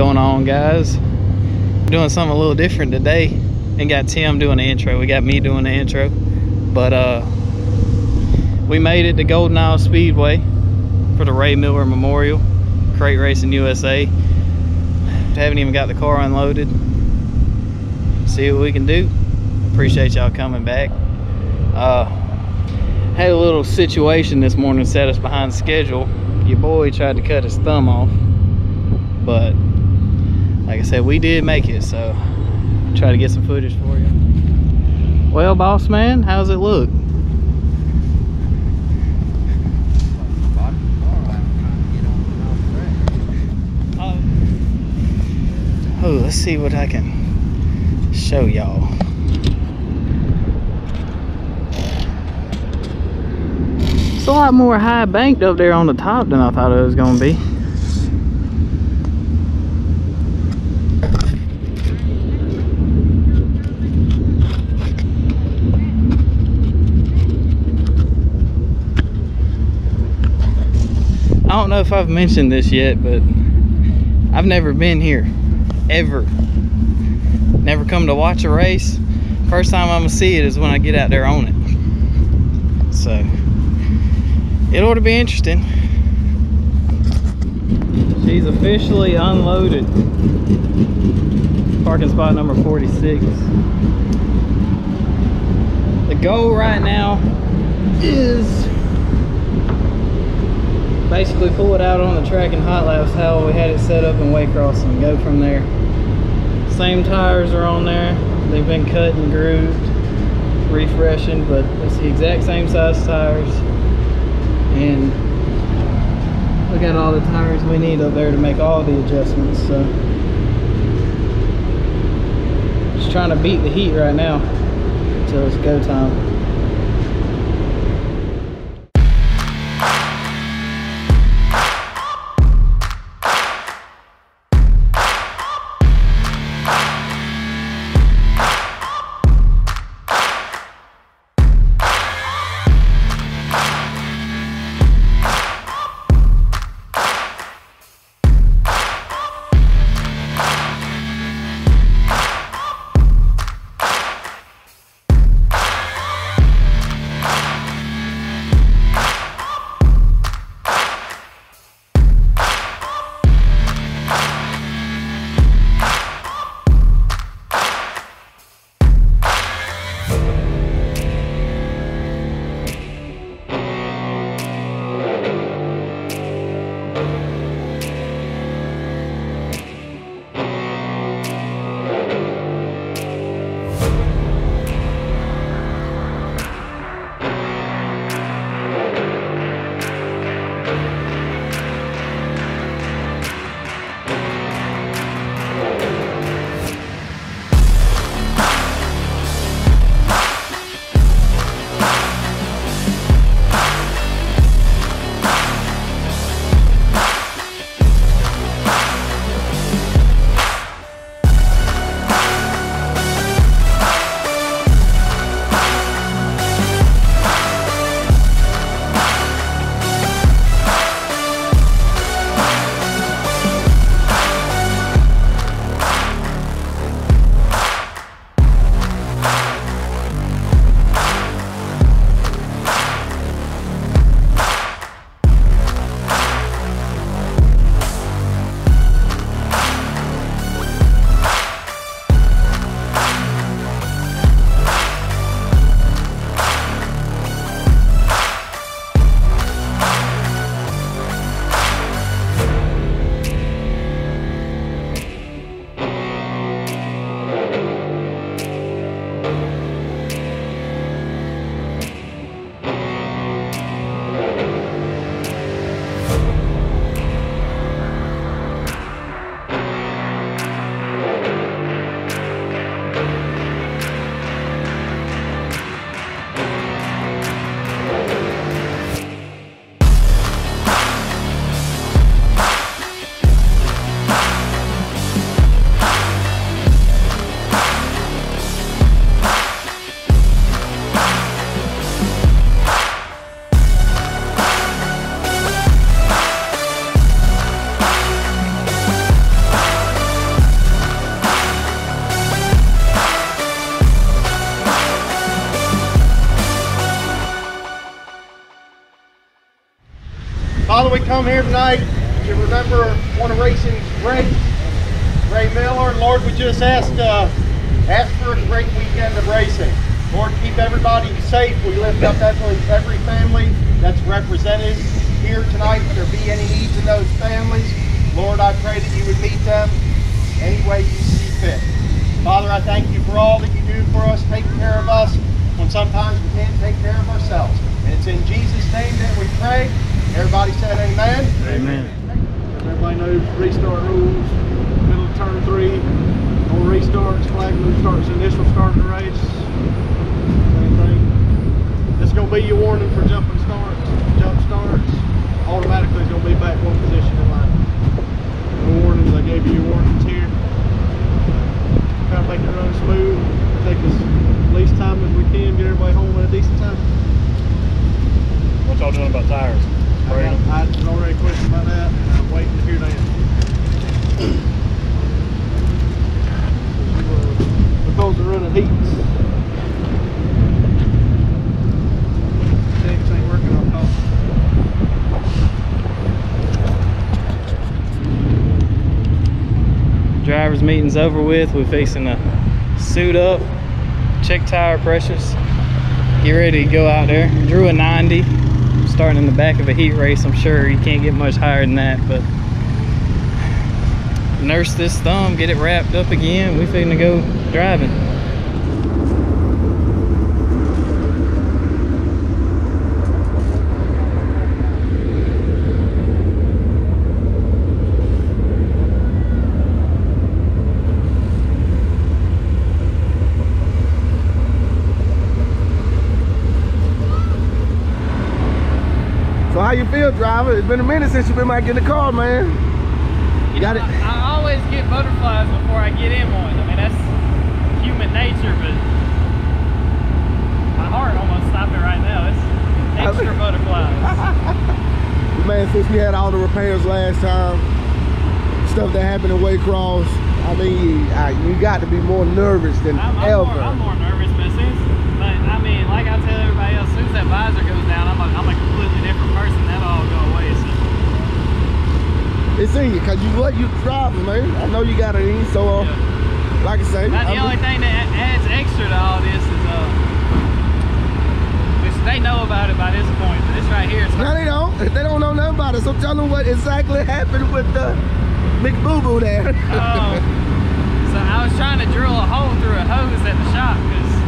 going on guys? Doing something a little different today. And got tim doing the intro. We got me doing the intro. But uh we made it to golden isle speedway for the ray miller memorial crate racing usa haven't even got the car unloaded. See what we can do. Appreciate y'all coming back. Uh had a little situation this morning set us behind schedule. Your boy tried to cut his thumb off but like I said we did make it so try to get some footage for you. Well boss man how's it look? Oh let's see what I can show y'all. It's a lot more high banked up there on the top than I thought it was gonna be. I don't know if I've mentioned this yet, but I've never been here, ever. Never come to watch a race. First time I'm gonna see it is when I get out there on it. So, it ought to be interesting. She's officially unloaded. Parking spot number 46. The goal right now is basically pull it out on the track and hot laps how we had it set up in Waycross and go from there. Same tires are on there. They've been cut and grooved, refreshing, but it's the exact same size tires and we got all the tires we need up there to make all the adjustments so just trying to beat the heat right now until it's go time we come here tonight to remember one of racing's greats, Ray Miller. Lord, we just ask, uh, ask for a great weekend of racing. Lord, keep everybody safe. We lift up every, every family that's represented here tonight. If there be any needs in those families, Lord, I pray that you would meet them any way you see fit. Father, I thank you for all that you do for us, taking care of us when sometimes we can't take care of ourselves. And it's in Jesus' name that we pray. Everybody said amen. Amen. Everybody knows restart rules. Middle of turn three, no restarts, flag move starts initial start of the race. Same thing. It's gonna be your warning for jumping starts, jump starts. Automatically it's gonna be back one position in line. No warnings, I gave you your warnings here. Try to make it run smooth. Take as least time as we can, get everybody home at a decent time. What y'all doing about tires? I had already a question about that, I'm waiting to hear the answer. Because they're running heats. Things ain't working on top. Drivers meeting's over with. We're fixing to suit up, check tire pressures, get ready to go out there. Drew a 90, starting in the back of a heat race. I'm sure you can't get much higher than that, but nurse this thumb, get it wrapped up again. We're finna go driving. How you feel, driver? It's been a minute since you've been back in the car, man. You Got know, it. I, I always get butterflies before I get in one. I mean, that's human nature, but my heart almost stopped it right now. It's extra butterflies. Man, since we had all the repairs last time, stuff that happened in Waycross, I mean, I, you got to be more nervous than I'm, I'm, ever. more, I'm more nervous, but as soon as, but I mean, like I tell that visor goes down, I'm a, I'm a completely different person. That'll all go away. So, It's in you, cause you what you driving, man. I know you got it in, so uh, yeah. like I say, Now, the I'm- only thing that adds extra to all this is, uh, which they know about it by this point, but this right here is no, they don't. They don't know nothing about it. So tell them what exactly happened with the Big Boo Boo there. Oh. so I was trying to drill a hole through a hose at the shop because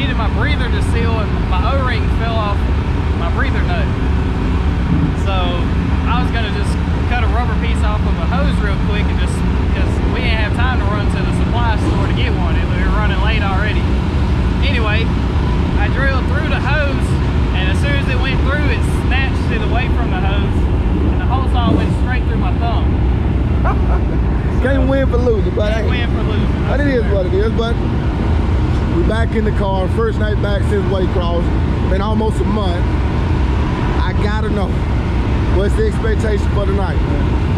needed my breather to seal and my O-ring fell off my breather nut. So I was gonna just cut a rubber piece off of a hose real quick and just because we didn't have time to run to the supply store to get one. We were running late already. Anyway, I drilled through the hose and as soon as it went through, it snatched it away from the hose and the hole saw went straight through my thumb. Can't win for losing, but Can't hey, win for losing. I But it is what it is. But we back in the car. First night back since Waycross. Been almost a month. I gotta know what's the expectation for tonight, man?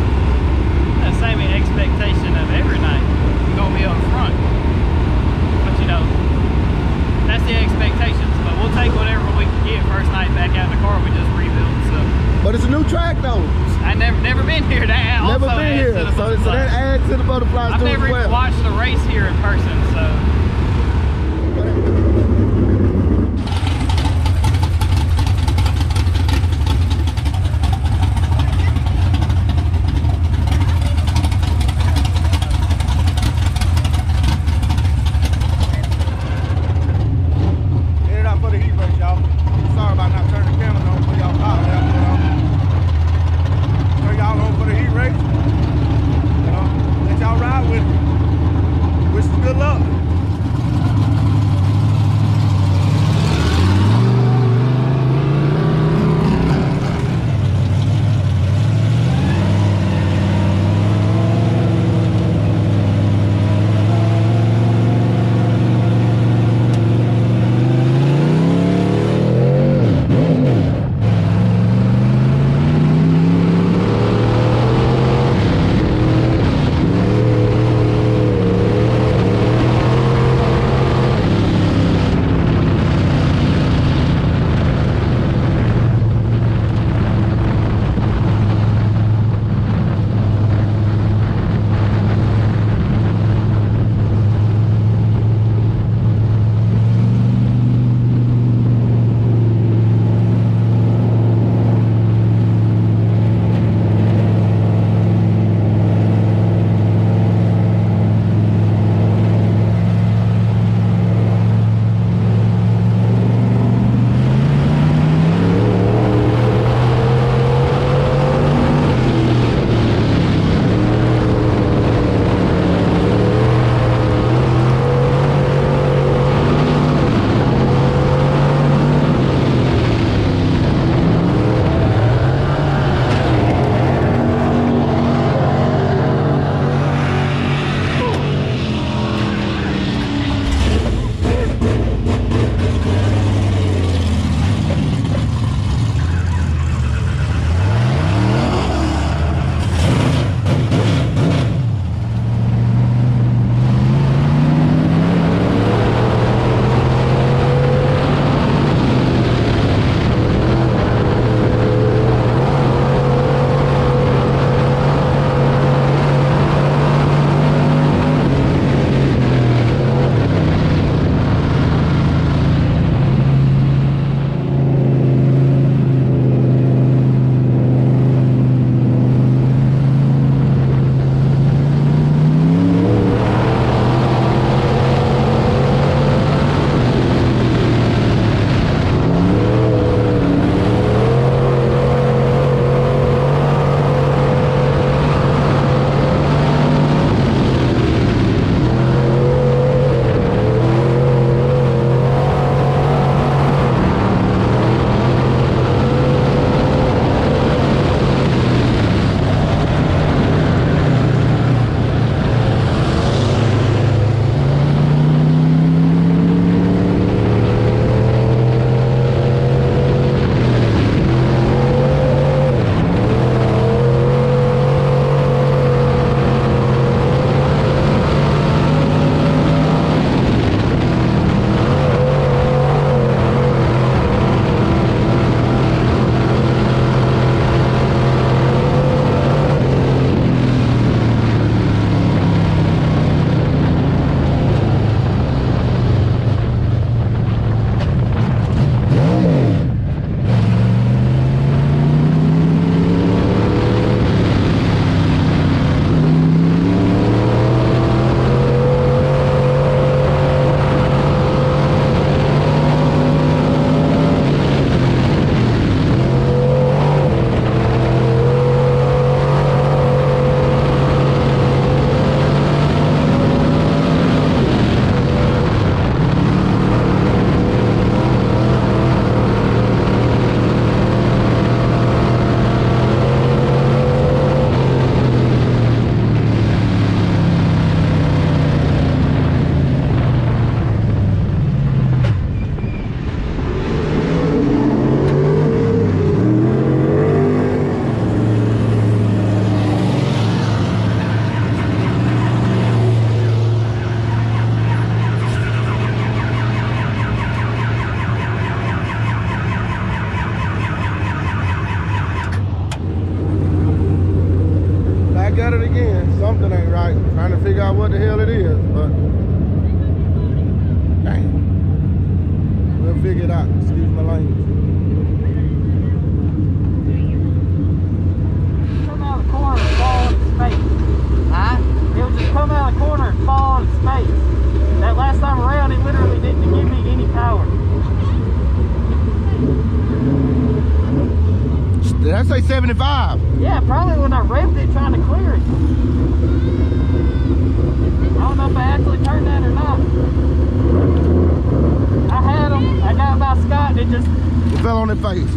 On their face.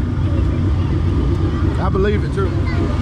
I believe it too.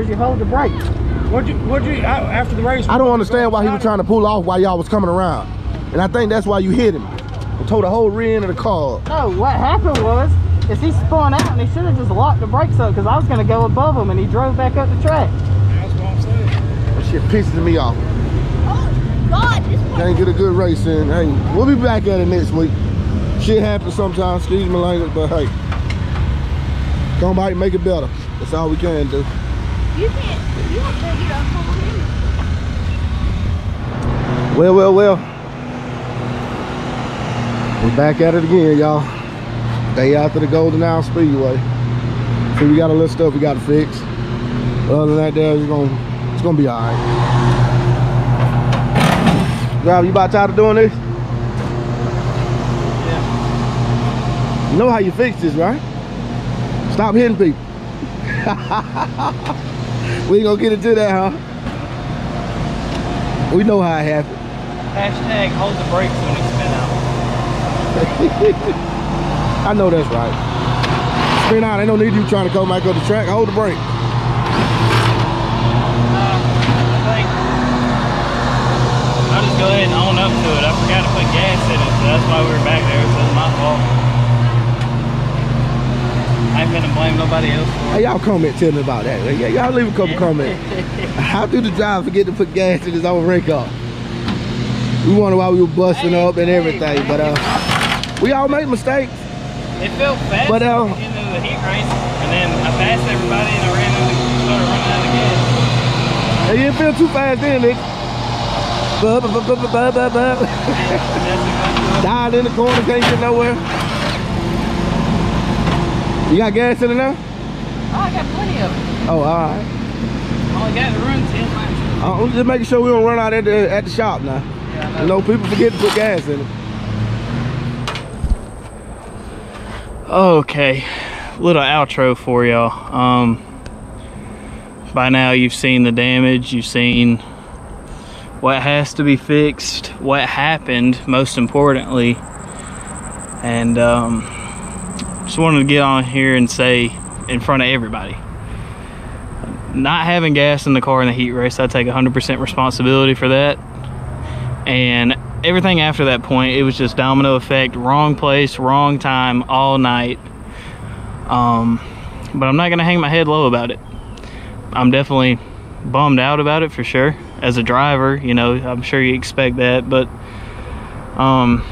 Car is you hold the brake. What'd you, what'd you, after the race? I don't understand why he was trying to pull off while y'all was coming around. And I think that's why you hit him. And tore the whole rear end of the car. up. No, what happened was, is he spun out and he should have just locked the brakes up because I was gonna go above him and he drove back up the track. That's what I'm saying. That shit pisses me off. Oh, God, this one. Can't get a good race in. Hey, we'll be back at it next week. Shit happens sometimes, excuse my language, but hey. Come by and make it better. That's all we can do. You can't. You have to get up over. Well, well, well. We're back at it again, y'all. Day after the Golden Isle Speedway. So we got a little stuff we got to fix. But other than that, there, it's gonna, it's gonna be all right. Rob, you about tired of doing this? Yeah. You know how you fix this, right? Stop hitting people. we ain't gonna get into that, huh? We know how it happened. Hashtag hold the brakes when you spin out. I know that's right. Spin out, ain't no need you trying to come back up the track. Hold the brake. Uh, I I'll just go ahead and own up to it. I forgot to put gas in it, so that's why we were back there. So it's my fault. I ain't gonna blame nobody else for. Hey, y'all comment, tell me about that. Y'all leave a couple comments. How did the driver forget to put gas in his own brake car? We wonder why we were busting up and everything, but uh, we all make mistakes. It felt fast But, uh, into the heat race, and then I passed everybody and I ran into, started running out of gas. Hey, you didn't feel too fast then, nigga. Bub, bub, bub, bub, bub, bub, bub. That's exactly what- Died in the corner, can't get nowhere. You got gas in it now? Oh, I got plenty of it. Oh, all right. Only got to run 10 laps. Uh, I'm just making sure we don't run out at the at the shop now. Yeah, I You know, people forget to put gas in it. Okay, little outro for y'all. Um, by now you've seen the damage, you've seen what has to be fixed, what happened, most importantly, and um, just wanted to get on here and say in front of everybody. Not having gas in the car in the heat race, I take 100% responsibility for that. And everything after that point, it was just domino effect. Wrong place, wrong time, all night. Um, but I'm not gonna hang my head low about it. I'm definitely bummed out about it for sure. As a driver, you know, I'm sure you expect that, but um,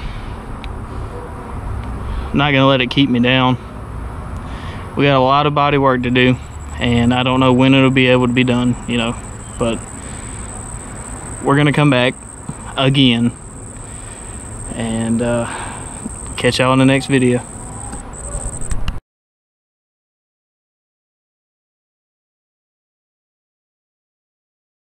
Not gonna let it keep me down. We got a lot of body work to do, and I don't know when it'll be able to be done, you know, but we're gonna come back again and uh, catch y'all in the next video.